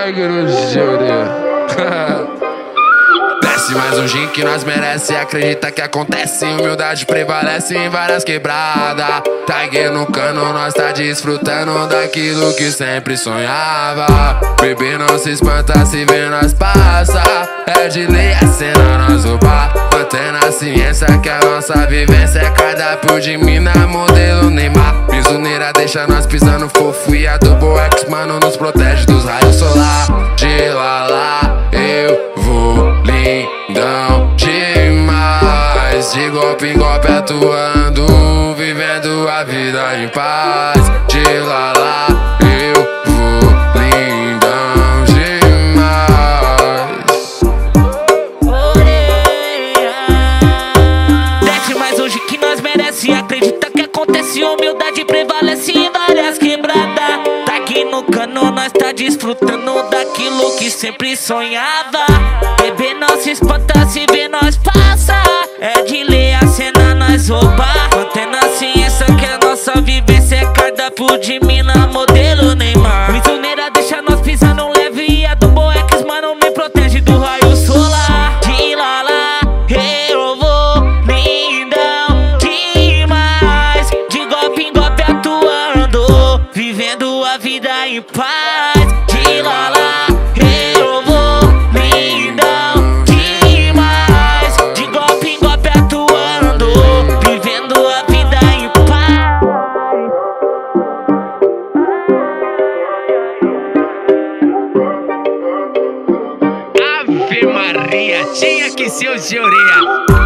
Tiger Desce mais um gin que nós merece. Acredita que acontece. Humildade prevalece em várias quebradas. Tiger no cano, nós tá desfrutando Daquilo que sempre sonhava. Bebê não se espanta se vê nós passa. É de lei a cena nós roubar. Mantendo a ciência que a nossa vivência É cardápio de mina, modelo Neymar. Prisioneira deixa nós pisando fofo. E a Double X, mano, nos protege dos raios solar. De lá lá, eu vou lindão demais. De golpe em golpe atuando Vivendo a vida em paz. De lá Humildade prevalece em várias quebradas. Tá aqui no cano, nós tá desfrutando Daquilo que sempre sonhava. Bebê não se espanta se vê nós passa. É de ler a cena nós roubar Mantendo a ciência que a nossa vivência É cardápio de vida em paz. De lá lá, eu vou lindão demais. De golpe em golpe atuando Vivendo a vida em paz. Ave Maria, tinha que ser o Georia.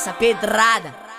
Lança, pedrada.